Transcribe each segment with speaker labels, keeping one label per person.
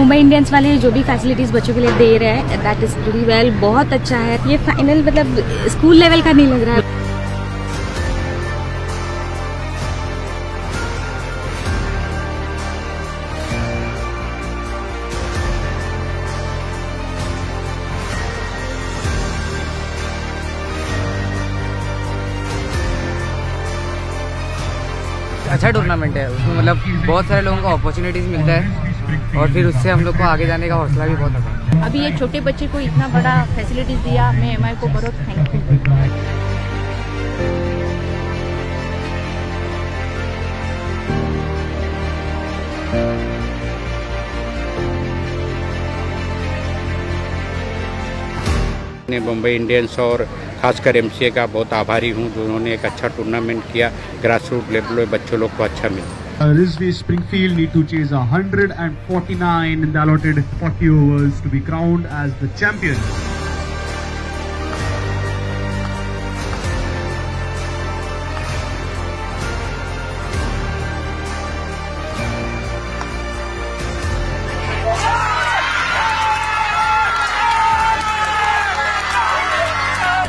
Speaker 1: Mumbai Indians वाले जो भी फैसिलिटीज़ बच्चों के लिए दे रहे हैं दैट इज़ वेरी वेल बहुत अच्छा है। ये फाइनल मतलब स्कूल लेवल का नहीं लग रहा। है
Speaker 2: अच्छा टूर्नामेंट है, उसमें मतलब बहुत सारे लोगों को अपॉर्चुनिटीज़ मिलता है। और फिर उससे हम लोग को आगे जाने का हौसला भी बहुत आता
Speaker 1: अभी ये छोटे बच्चे को इतना बड़ा फैसिलिटीज़ दिया मैं एम को बहुत थैंकफुल
Speaker 3: मैं मुंबई इंडियंस और खासकर एमसीए का बहुत आभारी हूँ जो उन्होंने एक अच्छा टूर्नामेंट किया ग्रास रूट लेवल पे बच्चों लोग को अच्छा मिला।
Speaker 4: Uh, Rizvi Springfield need to chase 149 in the allotted 40 overs to be crowned as the champion.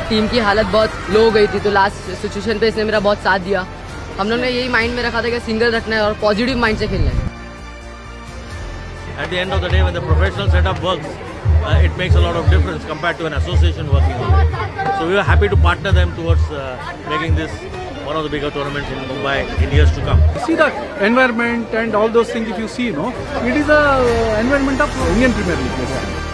Speaker 5: Team की हालत बहुत लो हो गई थी तो लास्ट सिचुएशन पे इसने मेरा बहुत साथ दिया हम लोग ने यही माइंड में रखा था कि सिंगल रखना है और पॉजिटिव माइंड से खेलना है
Speaker 6: At the end of the day, when the professional setup works, uh, it makes a lot of difference compared to an association working on it. So we were happy to partner them towards uh, making this one of the bigger tournaments in Mumbai in years to come.
Speaker 7: see the environment and all those things if you see you know it is a uh, environment of indian premier league.